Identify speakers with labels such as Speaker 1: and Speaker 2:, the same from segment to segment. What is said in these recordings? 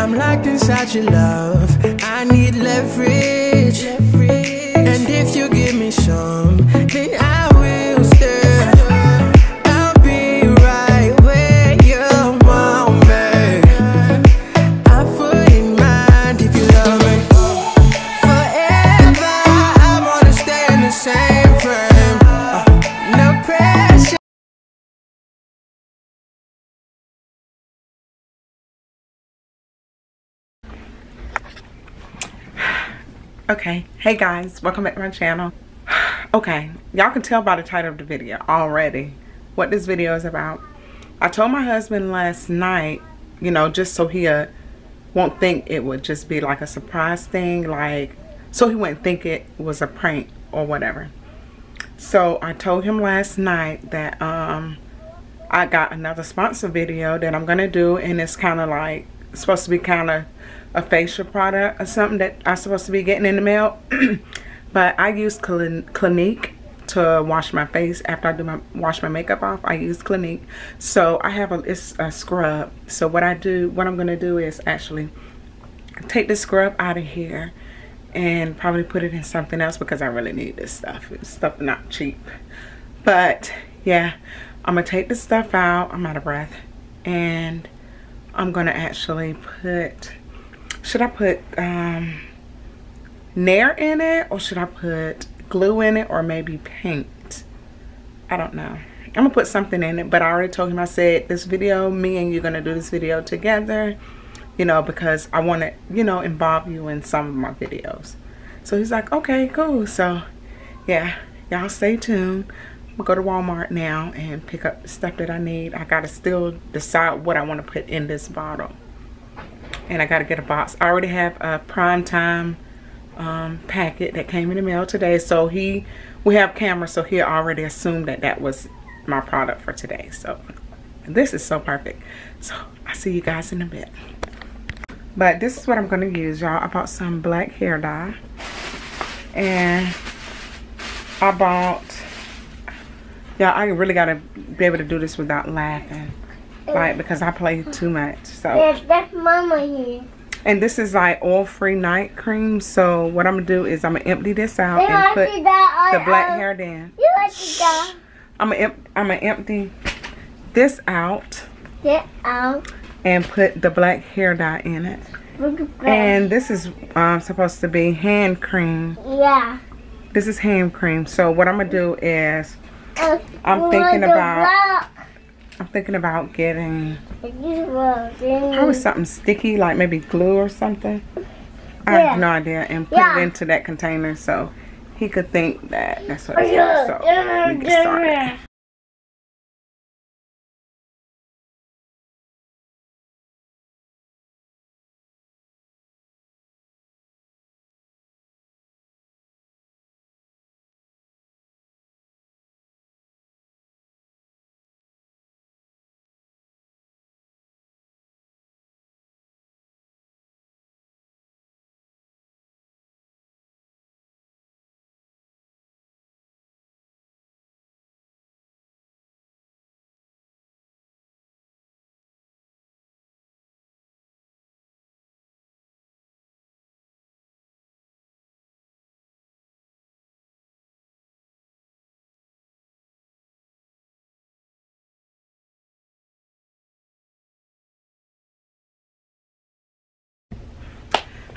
Speaker 1: I'm locked inside your love. I need leverage.
Speaker 2: Okay, hey guys, welcome back to my channel. Okay, y'all can tell by the title of the video already what this video is about. I told my husband last night, you know, just so he uh, won't think it would just be like a surprise thing, like, so he wouldn't think it was a prank or whatever. So I told him last night that um, I got another sponsor video that I'm gonna do, and it's kind of like supposed to be kind of a facial product or something that I'm supposed to be getting in the mail. but I use Clinique to wash my face after I do my wash my makeup off. I use Clinique, so I have a it's a scrub. So what I do, what I'm gonna do is actually take the scrub out of here and probably put it in something else because I really need this stuff. It's stuff not cheap. But yeah, I'm gonna take this stuff out. I'm out of breath. And I'm gonna actually put, should I put um, Nair in it or should I put glue in it or maybe paint? I don't know. I'm gonna put something in it, but I already told him, I said, this video, me and you gonna do this video together you know, because I want to, you know, involve you in some of my videos. So he's like, okay, cool. So yeah, y'all stay tuned. Gonna go to Walmart now and pick up the stuff that I need. I gotta still decide what I want to put in this bottle. And I gotta get a box. I already have a prime time um, packet that came in the mail today. So he, we have cameras, so he already assumed that that was my product for today. So this is so perfect. So I'll see you guys in a bit. But this is what I'm to use, y'all. I bought some black hair dye. And I bought... Y'all, I really got to be able to do this without laughing. Like, because I play too much. So,
Speaker 3: There's that's mama here.
Speaker 2: and this is like oil-free night cream. So, what I'm to do is I'm to empty this out
Speaker 3: You
Speaker 2: and
Speaker 3: like
Speaker 2: put the black
Speaker 3: uh,
Speaker 2: hair down. I'm to I'm gonna empty this out
Speaker 3: Get out.
Speaker 2: and put the black hair dye in it.
Speaker 3: Look at that.
Speaker 2: And this is um, supposed to be hand cream.
Speaker 3: yeah.
Speaker 2: This is hand cream. So what I'm gonna do is I'm thinking about- I'm thinking about getting probably something sticky, like maybe glue or something. I have no idea, and put
Speaker 3: Yeah.
Speaker 2: it into that container so he could think that that's what it
Speaker 3: Yeah.
Speaker 2: is. So we get started.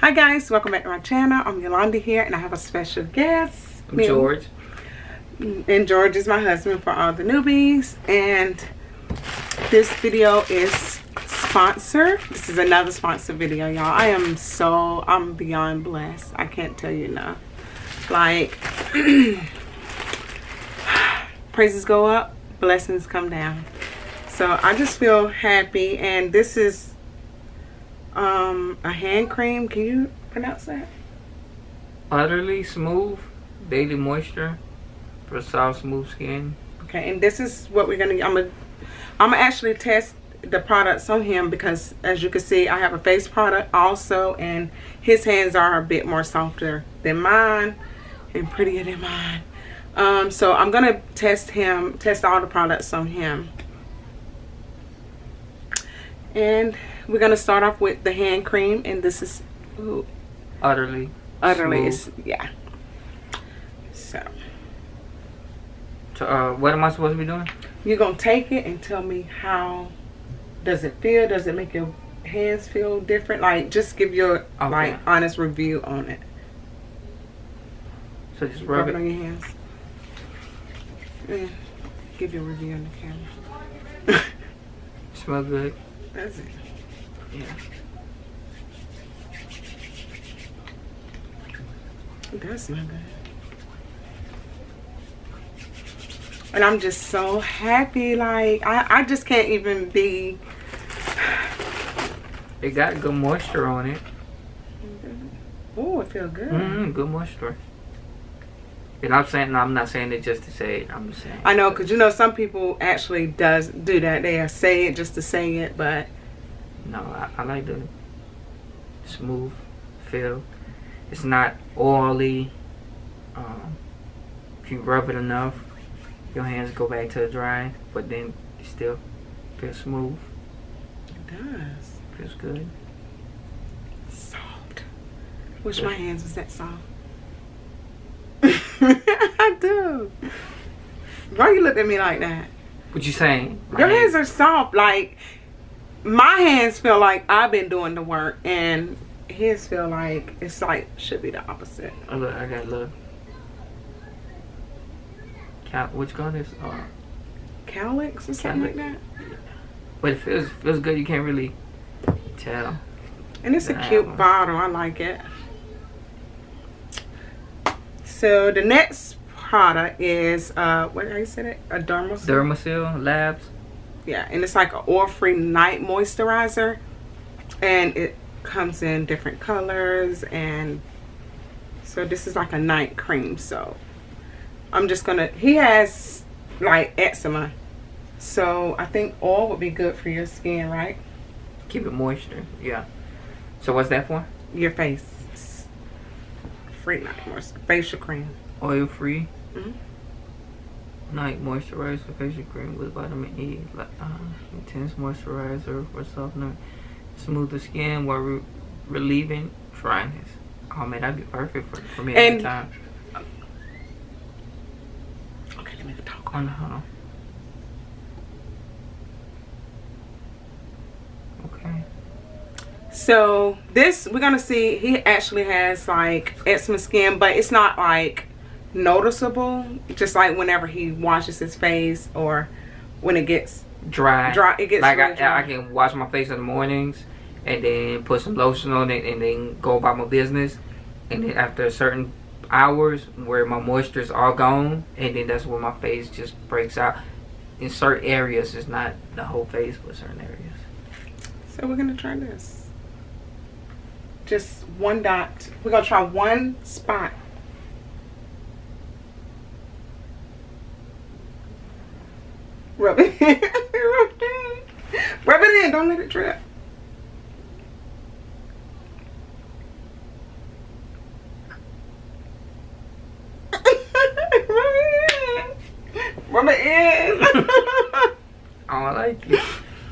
Speaker 2: Hi guys, welcome back to my channel. I'm Yolanda here, and I have a special guest.
Speaker 4: I'm George.
Speaker 2: Mm, and George is my husband for all the newbies. And this video is sponsored. This is another sponsored video y'all. I am so I'm beyond blessed. I can't tell you enough. Like praises go up blessings come down. So I just feel happy and this is um a hand cream can you pronounce that
Speaker 4: Utterly smooth, daily moisture for soft, smooth skin.
Speaker 2: Okay, and this is what we're gonna. I'm gonna. I'm gonna actually test the products on him because, as you can see, I have a face product also, and his hands are a bit more softer than mine and prettier than mine. Um, so I'm gonna test him, test all the products on him, and we're gonna start off with the hand cream, and this is ooh,
Speaker 4: Utterly.
Speaker 2: utterly, it's, yeah. So
Speaker 4: So, uh, what am I supposed to be doing?
Speaker 2: you're gonna take it and tell me how does it feel? Does it make your hands feel different? Like, just give your
Speaker 4: Okay.
Speaker 2: like honest review on it.
Speaker 4: So just
Speaker 2: Rub
Speaker 4: rub
Speaker 2: it on your hands. Yeah. Give your review on the camera.
Speaker 4: Smell good.
Speaker 2: That's it.
Speaker 4: Yeah.
Speaker 2: That's not good. And I'm just so happy. Like, I, I just can't even be.
Speaker 4: It got good moisture on it.
Speaker 2: Oh, it feels good.
Speaker 4: Mm, good moisture. And I'm saying, I'm not saying it just to say it. I'm just saying.
Speaker 2: I know, because you know, some people actually does do that. They are say it just to say it, but
Speaker 4: No, I, I like the smooth feel. It's not oily. Um, if you rub it enough, your hands go back to the dry, but then it still feels smooth.
Speaker 2: it does.
Speaker 4: Feels good.
Speaker 2: Soft. Wish my hands was that soft. I do. Why you look at me like that?
Speaker 4: What you saying? My
Speaker 2: Your
Speaker 4: hands-
Speaker 2: hands are soft. Like my hands feel like I've been doing the work, and his feel like it's like should be the opposite.
Speaker 4: Oh, look, I got look. Cal- which color is? Uh,
Speaker 2: Calyx or something like that.
Speaker 4: but it feels feels good. You can't really tell.
Speaker 2: And it's a cute bottle. I like it. So the next product is uh what you said it? A dermal.
Speaker 4: Dermasil Labs.
Speaker 2: Yeah, and it's like an oil-free night moisturizer, and it comes in different colors, and so this is like a night cream. So I'm just gonna. He has like eczema, so I think oil would be good for your skin, right?
Speaker 4: Keep it moisture. Yeah. So what's that for?
Speaker 2: Your face. Free night moisturizer, facial cream.
Speaker 4: Oil free.
Speaker 2: Mhm.
Speaker 4: Night moisturizer facial cream with vitamin E. Uh, intense moisturizer for softener, smooth the skin while re- relieving dryness. Oh man, that'd be perfect for, for me
Speaker 2: And-
Speaker 4: anytime.
Speaker 2: Okay, let me talk.
Speaker 4: No, hold on. Okay.
Speaker 2: So this we're gonna see he actually has like eczema skin, but it's not like noticeable. Just like whenever he washes his face or when it gets
Speaker 4: Dry.
Speaker 2: dry, it gets
Speaker 4: like
Speaker 2: really
Speaker 4: I,
Speaker 2: dry.
Speaker 4: I can wash my face in the mornings and then put some lotion on it and then go about my business and then after a certain hours where my moisture is all gone and then that's when my face just breaks out in certain areas it's not the whole face but certain areas
Speaker 2: So we're gonna try this. Just one dot. We're gonna try one spot. Rub it in. Rub it in. Rub it in. Don't let it drip. Rub it in. Rub it in.
Speaker 4: I don't like you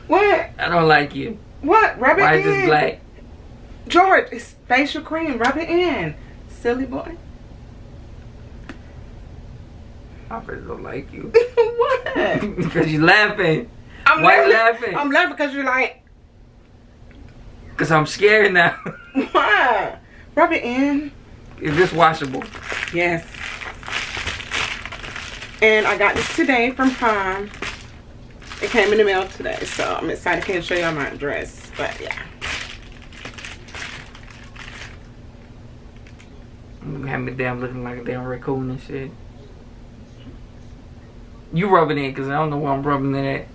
Speaker 2: what?
Speaker 4: I don't like you
Speaker 2: What? Rub it
Speaker 4: why
Speaker 2: in.
Speaker 4: is this black
Speaker 2: George, it's facial cream. Rub it in. Silly boy.
Speaker 4: I really don't like you because you're laughing
Speaker 2: I'm
Speaker 4: Why you laughing?
Speaker 2: I'm laughing because you're like,
Speaker 4: because I'm scared now
Speaker 2: what? Rub it in.
Speaker 4: is this washable
Speaker 2: Yes. And I got this today from Prime. It came in the mail today, so I'm excited. Can't show y'all my dress, but yeah.
Speaker 4: You have me damn looking like a damn raccoon and shit. You rubbing it because I don't know where I'm rubbing it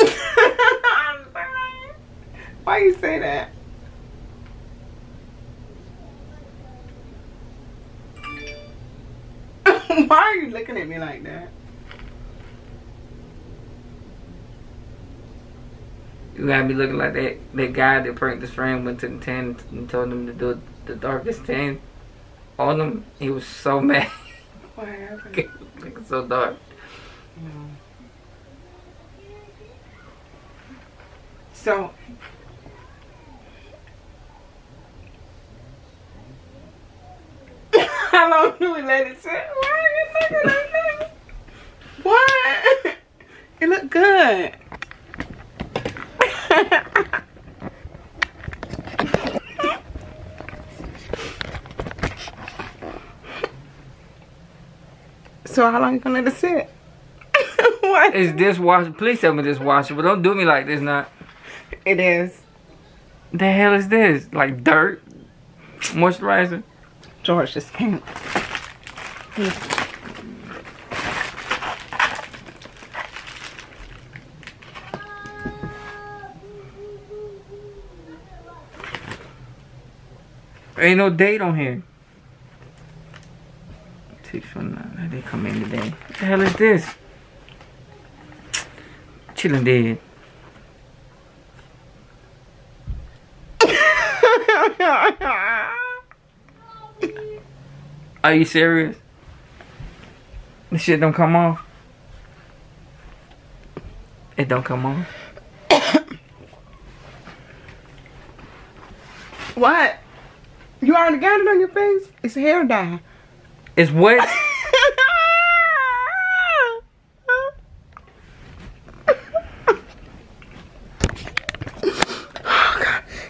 Speaker 4: at.
Speaker 2: Why you say that? Why are you looking at me like that?
Speaker 4: You got me looking like that that guy that pranked his friend went to the tent and told him to do the darkest tent on him. He was so mad.
Speaker 2: What happened?
Speaker 4: looking so dark.
Speaker 2: So how long do we let it sit? Why are you looking at me? What? It look good. so how long you gonna let it sit? what?
Speaker 4: Is this dishwasher? Please tell me dishwasher, but don't do me like this. Not
Speaker 2: It is.
Speaker 4: the hell is this? Like dirt, moisturizer.
Speaker 2: George just can't.
Speaker 4: Ain't no date on here. Six one nine. They come in today. What the hell is this? Chilling dead. Are you serious? This shit don't come off. It don't come off.
Speaker 2: what? You already got it on your face? It's hair dye.
Speaker 4: It's wet.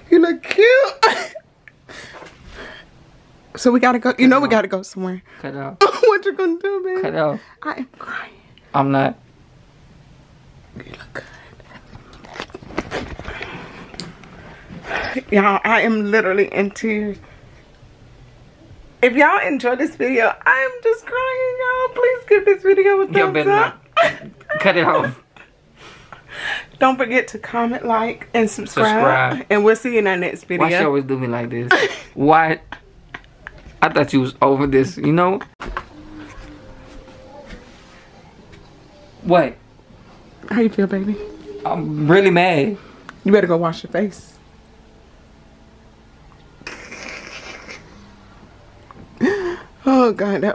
Speaker 2: you look cute. so we gotta go. You know we gotta go somewhere.
Speaker 4: Cut out.
Speaker 2: what you gonna do, baby?
Speaker 4: Cut out.
Speaker 2: I am crying.
Speaker 4: I'm not.
Speaker 2: You look good. Y'all, I am literally in tears. If y'all enjoy this video, I am just crying, y'all. Please give this video a thumbs
Speaker 4: better
Speaker 2: up.
Speaker 4: Cut it off.
Speaker 2: Don't forget to comment, like, and subscribe.
Speaker 4: Subscribe.
Speaker 2: And we'll see you in our next video.
Speaker 4: Why she always do me like this? Why? I thought you was over this, you know? What?
Speaker 2: How you feel, baby?
Speaker 4: I'm really mad.
Speaker 2: You better go wash your face. Oh God, that